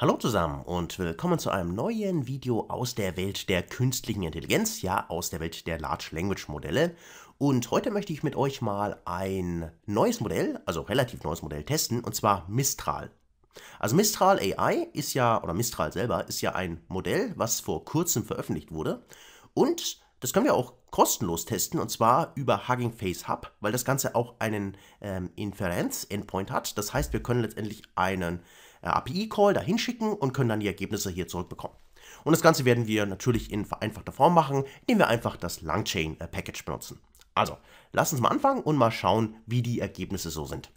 Hallo zusammen und willkommen zu einem neuen Video aus der Welt der künstlichen Intelligenz, ja aus der Welt der Large Language Modelle. Und heute möchte ich mit euch mal ein neues Modell, also relativ neues Modell testen, und zwar Mistral. Also Mistral AI ist ja, oder Mistral selber, ist ja ein Modell, was vor kurzem veröffentlicht wurde. Und das können wir auch kostenlos testen, und zwar über Hugging Face Hub, weil das Ganze auch einen ähm, Inferenz-Endpoint hat. Das heißt, wir können letztendlich einen API-Call da hinschicken und können dann die Ergebnisse hier zurückbekommen. Und das Ganze werden wir natürlich in vereinfachter Form machen, indem wir einfach das Langchain-Package benutzen. Also, lasst uns mal anfangen und mal schauen, wie die Ergebnisse so sind.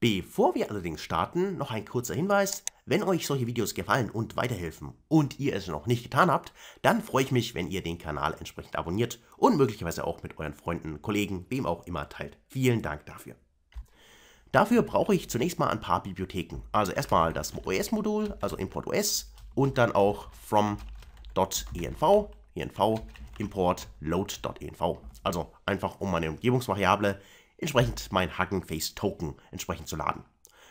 Bevor wir allerdings starten, noch ein kurzer Hinweis. Wenn euch solche Videos gefallen und weiterhelfen und ihr es noch nicht getan habt, dann freue ich mich, wenn ihr den Kanal entsprechend abonniert und möglicherweise auch mit euren Freunden, Kollegen, wem auch immer teilt. Vielen Dank dafür. Dafür brauche ich zunächst mal ein paar Bibliotheken. Also erstmal das OS-Modul, also Import OS und dann auch from.env, env import load.env. Also einfach um meine Umgebungsvariable entsprechend mein Hugging Face Token entsprechend zu laden.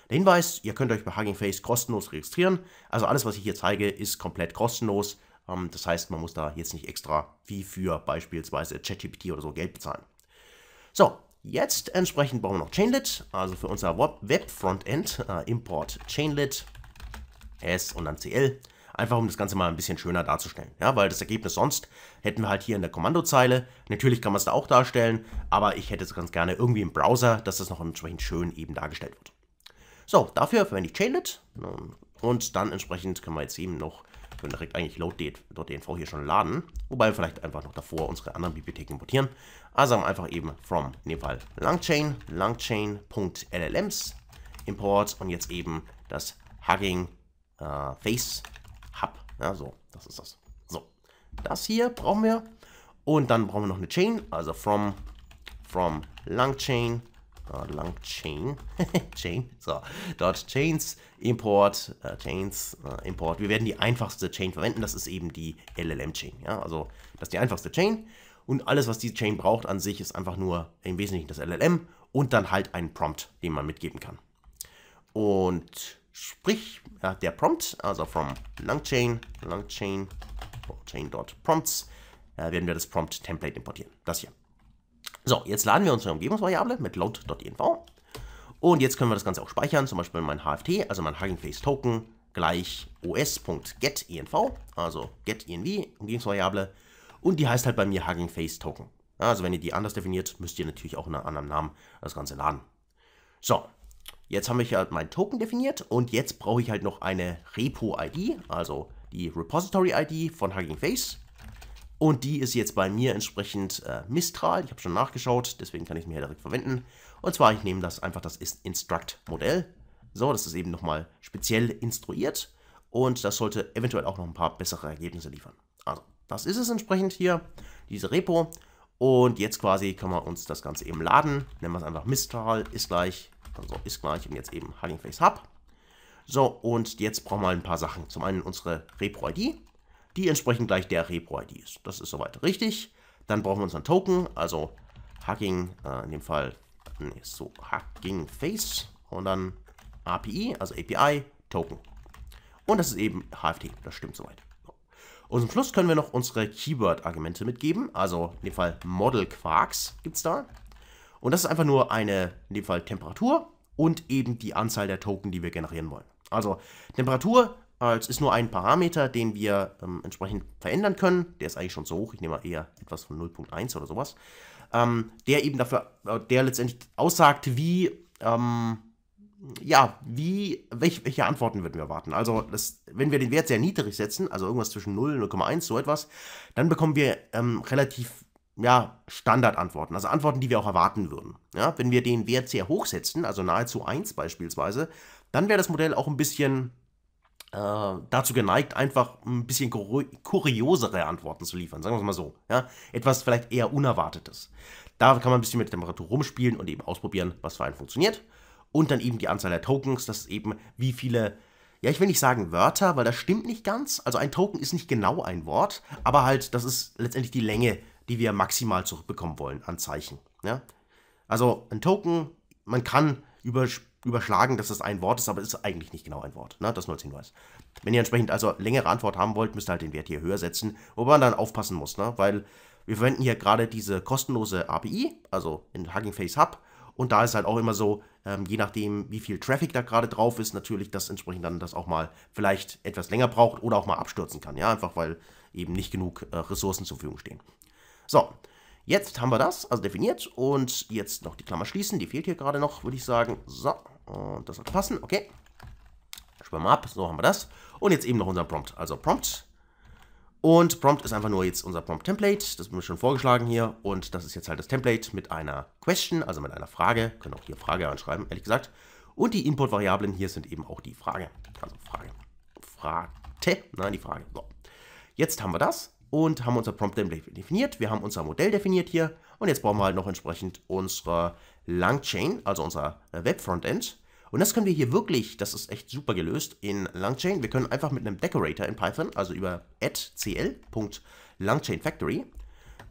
Der Hinweis, ihr könnt euch bei Hugging Face kostenlos registrieren. Also alles, was ich hier zeige, ist komplett kostenlos. Ähm, das heißt, man muss da jetzt nicht extra wie für beispielsweise ChatGPT oder so Geld bezahlen. So, jetzt entsprechend brauchen wir noch Chainlit, also für unser Web-Frontend äh, Import Chainlit S und dann CL. Einfach um das Ganze mal ein bisschen schöner darzustellen. Ja, weil das Ergebnis sonst hätten wir halt hier in der Kommandozeile. Natürlich kann man es da auch darstellen, aber ich hätte es ganz gerne irgendwie im Browser, dass das noch entsprechend schön eben dargestellt wird. So, dafür verwende ich Chainlit und dann entsprechend können wir jetzt eben noch, können direkt eigentlich load.dnv hier schon laden, wobei wir vielleicht einfach noch davor unsere anderen Bibliotheken importieren. Also haben wir einfach eben from, in dem Fall langchain, langchain.llms import und jetzt eben das Hugging äh, Face Hub. Ja, so, das ist das. So, das hier brauchen wir. Und dann brauchen wir noch eine Chain, also from, from langchain, uh, langchain, chain, so, dort chains, import, uh, chains, uh, import. Wir werden die einfachste Chain verwenden, das ist eben die LLM-Chain. Ja, also das ist die einfachste Chain. Und alles, was die Chain braucht an sich, ist einfach nur im Wesentlichen das LLM und dann halt ein Prompt, den man mitgeben kann. Und Sprich, ja, der Prompt, also from langchain, langchain, chain.prompts, äh, werden wir das Prompt-Template importieren. Das hier. So, jetzt laden wir unsere Umgebungsvariable mit load.env. Und jetzt können wir das Ganze auch speichern, zum Beispiel mein HFT, also mein Hugging Face Token, gleich os.getEnv, also getEnv, Umgebungsvariable. Und die heißt halt bei mir Hugging Face Token. Also wenn ihr die anders definiert, müsst ihr natürlich auch in einem anderen Namen das Ganze laden. So, Jetzt habe ich halt mein Token definiert und jetzt brauche ich halt noch eine Repo-ID, also die Repository-ID von Hugging Face. Und die ist jetzt bei mir entsprechend äh, Mistral. Ich habe schon nachgeschaut, deswegen kann ich mir direkt verwenden. Und zwar, ich nehme das einfach das Instruct-Modell. So, das ist eben nochmal speziell instruiert. Und das sollte eventuell auch noch ein paar bessere Ergebnisse liefern. Also, das ist es entsprechend hier, diese Repo. Und jetzt quasi können wir uns das Ganze eben laden. Nennen wir es einfach Mistral, ist gleich also ist gleich und jetzt eben Hugging Face Hub. So, und jetzt brauchen wir ein paar Sachen. Zum einen unsere Repro-ID, die entsprechend gleich der Repro-ID ist. Das ist soweit richtig. Dann brauchen wir unseren Token, also Hugging, äh, in dem Fall, nee, so, Hugging Face und dann API, also API, Token. Und das ist eben HFT, das stimmt soweit. Und zum Schluss können wir noch unsere Keyword-Argumente mitgeben, also in dem Fall Model Quarks gibt es da. Und das ist einfach nur eine, in dem Fall Temperatur und eben die Anzahl der Token, die wir generieren wollen. Also Temperatur äh, ist nur ein Parameter, den wir ähm, entsprechend verändern können. Der ist eigentlich schon so hoch, ich nehme mal eher etwas von 0.1 oder sowas. Ähm, der eben dafür, äh, der letztendlich aussagt, wie, ähm, ja, wie, welch, welche Antworten würden wir erwarten. Also, das, wenn wir den Wert sehr niedrig setzen, also irgendwas zwischen 0 und 0,1, so etwas, dann bekommen wir ähm, relativ ja, Standardantworten, also Antworten, die wir auch erwarten würden. Ja, wenn wir den Wert sehr hoch setzen, also nahezu 1 beispielsweise, dann wäre das Modell auch ein bisschen äh, dazu geneigt, einfach ein bisschen kuriosere Antworten zu liefern, sagen wir es mal so. Ja? Etwas vielleicht eher Unerwartetes. Da kann man ein bisschen mit der Temperatur rumspielen und eben ausprobieren, was für einen funktioniert. Und dann eben die Anzahl der Tokens, das ist eben wie viele ja, ich will nicht sagen Wörter, weil das stimmt nicht ganz. Also ein Token ist nicht genau ein Wort, aber halt, das ist letztendlich die Länge die wir maximal zurückbekommen wollen an Zeichen. Ja? Also ein Token, man kann über überschlagen, dass das ein Wort ist, aber es ist eigentlich nicht genau ein Wort. Ne? Das nur als Hinweis. Wenn ihr entsprechend also längere Antwort haben wollt, müsst ihr halt den Wert hier höher setzen, wo man dann aufpassen muss, ne? weil wir verwenden hier gerade diese kostenlose API, also in Hugging Face Hub. Und da ist halt auch immer so, ähm, je nachdem, wie viel Traffic da gerade drauf ist, natürlich, dass entsprechend dann das auch mal vielleicht etwas länger braucht oder auch mal abstürzen kann. Ja, einfach weil eben nicht genug äh, Ressourcen zur Verfügung stehen. So, Jetzt haben wir das, also definiert. Und jetzt noch die Klammer schließen. Die fehlt hier gerade noch, würde ich sagen. So, und das sollte passen. Okay. Sparen wir ab. So haben wir das. Und jetzt eben noch unser Prompt. Also Prompt. Und Prompt ist einfach nur jetzt unser Prompt-Template. Das haben wir schon vorgeschlagen hier. Und das ist jetzt halt das Template mit einer Question, also mit einer Frage. Können auch hier Frage anschreiben, ehrlich gesagt. Und die Input-Variablen hier sind eben auch die Frage. Also Frage. Fragte. Nein, die Frage. So. Jetzt haben wir das und haben unser Prompt definiert. Wir haben unser Modell definiert hier und jetzt brauchen wir halt noch entsprechend unsere Langchain, also unser Web-Frontend. Und das können wir hier wirklich, das ist echt super gelöst, in Langchain. Wir können einfach mit einem Decorator in Python, also über cl.langchainFactory,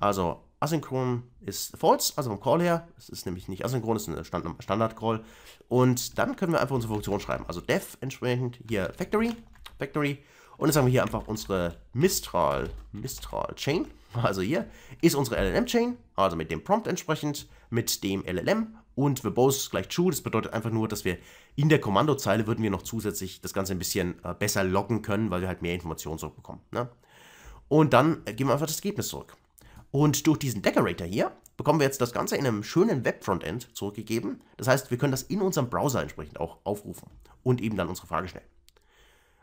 also asynchron ist false, also vom Call her, es ist nämlich nicht asynchron, es ist ein Standard-Call. Und dann können wir einfach unsere Funktion schreiben, also def entsprechend hier Factory, Factory und jetzt haben wir hier einfach unsere Mistral, Mistral Chain. Also hier ist unsere LLM Chain, also mit dem Prompt entsprechend, mit dem LLM und verbose gleich true. Das bedeutet einfach nur, dass wir in der Kommandozeile würden wir noch zusätzlich das Ganze ein bisschen äh, besser loggen können, weil wir halt mehr Informationen zurückbekommen. Ne? Und dann äh, geben wir einfach das Ergebnis zurück. Und durch diesen Decorator hier bekommen wir jetzt das Ganze in einem schönen Web-Frontend zurückgegeben. Das heißt, wir können das in unserem Browser entsprechend auch aufrufen und eben dann unsere Frage stellen.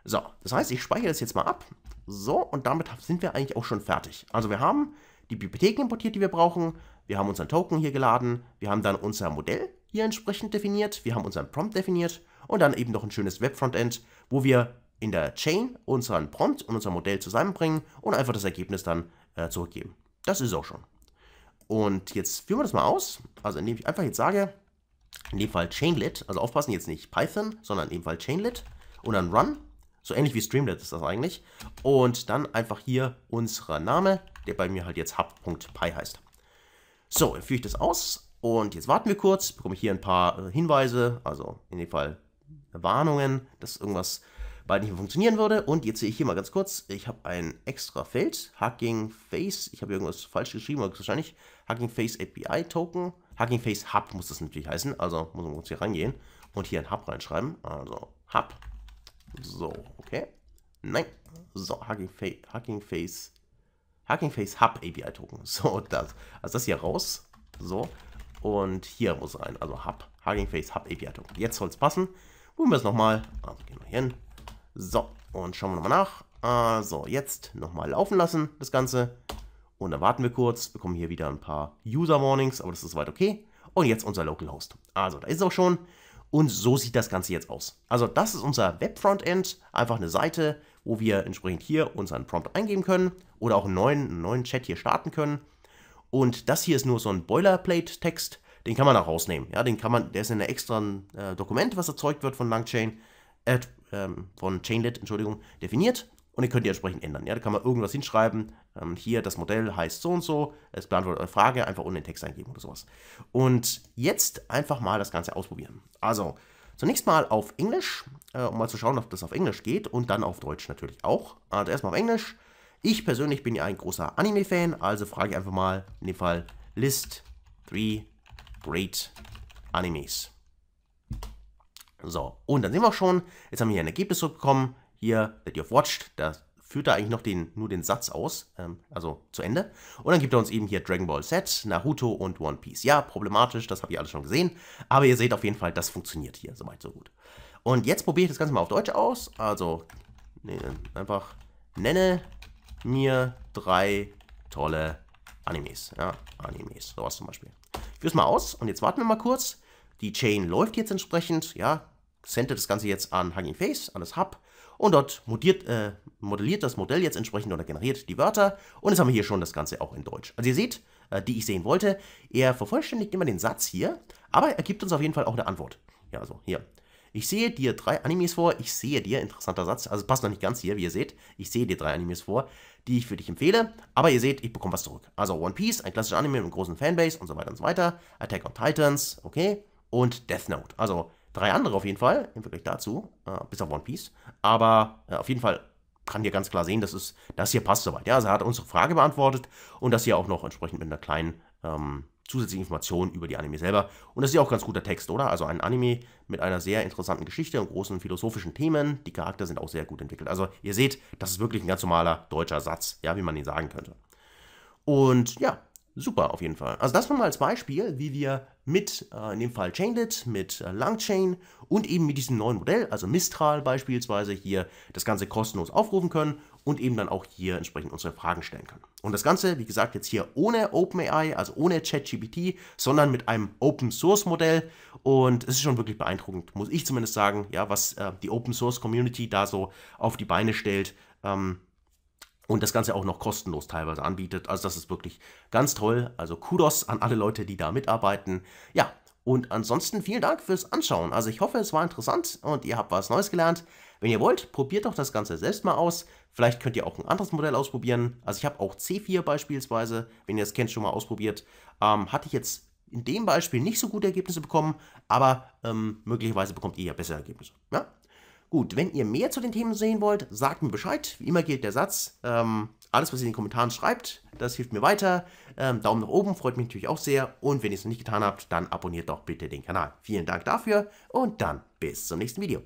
So, das heißt, ich speichere das jetzt mal ab. So, und damit sind wir eigentlich auch schon fertig. Also wir haben die Bibliotheken importiert, die wir brauchen. Wir haben unseren Token hier geladen. Wir haben dann unser Modell hier entsprechend definiert. Wir haben unseren Prompt definiert. Und dann eben noch ein schönes Web-Frontend, wo wir in der Chain unseren Prompt und unser Modell zusammenbringen und einfach das Ergebnis dann äh, zurückgeben. Das ist auch schon. Und jetzt führen wir das mal aus. Also indem ich einfach jetzt sage, in dem Fall Chainlit, also aufpassen, jetzt nicht Python, sondern in dem Fall Chainlit und dann Run. So ähnlich wie Streamlit ist das eigentlich. Und dann einfach hier unser Name, der bei mir halt jetzt hub.py heißt. So, dann führe ich das aus und jetzt warten wir kurz, bekomme ich hier ein paar äh, Hinweise, also in dem Fall Warnungen, dass irgendwas bald nicht mehr funktionieren würde. Und jetzt sehe ich hier mal ganz kurz, ich habe ein extra Feld, Hugging Face, ich habe irgendwas falsch geschrieben, aber wahrscheinlich Hugging Face API Token. Hugging Face Hub muss das natürlich heißen, also muss man kurz hier reingehen und hier ein Hub reinschreiben, also Hub so, okay. Nein. So, Hugging, Fa Hugging Face. Hugging Face Hub API Token. So, das. Also das hier raus. So. Und hier muss rein. Also Hub. Hugging Face Hub API Token. Jetzt soll es passen. Probieren wir es nochmal. Also gehen wir hier hin. So. Und schauen wir nochmal nach. Also, jetzt nochmal laufen lassen, das Ganze. Und dann warten wir kurz, bekommen hier wieder ein paar User Warnings, aber das ist soweit okay. Und jetzt unser Localhost. Also, da ist es auch schon. Und so sieht das Ganze jetzt aus. Also das ist unser Web-Frontend, einfach eine Seite, wo wir entsprechend hier unseren Prompt eingeben können oder auch einen neuen, einen neuen Chat hier starten können. Und das hier ist nur so ein Boilerplate-Text, den kann man auch rausnehmen. Ja, den kann man, der ist in einem extra äh, Dokument, was erzeugt wird von Langchain, äh, ähm, von Chainlit, Entschuldigung, definiert und ihr könnt ihr entsprechend ändern. Ja, da kann man irgendwas hinschreiben. Ähm, hier das Modell heißt so und so. Es beantwortet eure Frage, einfach ohne den Text eingeben oder sowas. Und jetzt einfach mal das Ganze ausprobieren. Also zunächst mal auf Englisch, äh, um mal zu schauen, ob das auf Englisch geht und dann auf Deutsch natürlich auch. Also erstmal auf Englisch. Ich persönlich bin ja ein großer Anime-Fan, also frage ich einfach mal in dem Fall List 3 Great Animes. So, und dann sehen wir auch schon, jetzt haben wir hier ein Ergebnis bekommen hier that you've watched, da führt er eigentlich noch den, nur den Satz aus, ähm, also zu Ende. Und dann gibt er uns eben hier Dragon Ball Z, Naruto und One Piece. Ja, problematisch, das habt ihr alle schon gesehen, aber ihr seht auf jeden Fall, das funktioniert hier soweit so gut. Und jetzt probiere ich das Ganze mal auf Deutsch aus, also nee, einfach nenne mir drei tolle Animes, ja, Animes, sowas zum Beispiel. Ich führe es mal aus und jetzt warten wir mal kurz. Die Chain läuft jetzt entsprechend, ja, sendet das Ganze jetzt an Hugging Face, an das Hub und dort modelliert, äh, modelliert das Modell jetzt entsprechend oder generiert die Wörter. Und jetzt haben wir hier schon das Ganze auch in Deutsch. Also ihr seht, äh, die ich sehen wollte, er vervollständigt immer den Satz hier, aber er gibt uns auf jeden Fall auch eine Antwort. Ja, also hier. Ich sehe dir drei Animes vor, ich sehe dir, interessanter Satz, also passt noch nicht ganz hier, wie ihr seht, ich sehe dir drei Animes vor, die ich für dich empfehle, aber ihr seht, ich bekomme was zurück. Also One Piece, ein klassischer Anime mit einem großen Fanbase und so weiter und so weiter, Attack on Titans, okay, und Death Note, also drei andere auf jeden Fall, im Vergleich dazu, äh, bis auf One Piece. Aber äh, auf jeden Fall kann hier ganz klar sehen, dass es, das hier passt soweit. Ja, also er hat unsere Frage beantwortet und das hier auch noch entsprechend mit einer kleinen ähm, zusätzliche Informationen über die Anime selber. Und das ist ja auch ganz guter Text, oder? Also ein Anime mit einer sehr interessanten Geschichte und großen philosophischen Themen. Die Charakter sind auch sehr gut entwickelt. Also ihr seht, das ist wirklich ein ganz normaler deutscher Satz, ja, wie man ihn sagen könnte. Und ja, super auf jeden Fall. Also das nur mal als Beispiel, wie wir mit, äh, in dem Fall Chainlit, mit äh, Langchain und eben mit diesem neuen Modell, also Mistral beispielsweise, hier das Ganze kostenlos aufrufen können und eben dann auch hier entsprechend unsere Fragen stellen können. Und das Ganze, wie gesagt, jetzt hier ohne OpenAI, also ohne ChatGPT, sondern mit einem Open Source Modell. Und es ist schon wirklich beeindruckend, muss ich zumindest sagen, ja, was äh, die Open Source Community da so auf die Beine stellt. Ähm, und das Ganze auch noch kostenlos teilweise anbietet. Also das ist wirklich ganz toll. Also Kudos an alle Leute, die da mitarbeiten. Ja, und ansonsten vielen Dank fürs Anschauen. Also ich hoffe, es war interessant und ihr habt was Neues gelernt. Wenn ihr wollt, probiert doch das Ganze selbst mal aus. Vielleicht könnt ihr auch ein anderes Modell ausprobieren. Also ich habe auch C4 beispielsweise, wenn ihr es kennt, schon mal ausprobiert. Ähm, hatte ich jetzt in dem Beispiel nicht so gute Ergebnisse bekommen, aber ähm, möglicherweise bekommt ihr ja bessere Ergebnisse. Ja? Gut, wenn ihr mehr zu den Themen sehen wollt, sagt mir Bescheid. Wie immer gilt der Satz, ähm, alles, was ihr in den Kommentaren schreibt, das hilft mir weiter. Ähm, Daumen nach oben freut mich natürlich auch sehr. Und wenn ihr es noch nicht getan habt, dann abonniert doch bitte den Kanal. Vielen Dank dafür und dann bis zum nächsten Video.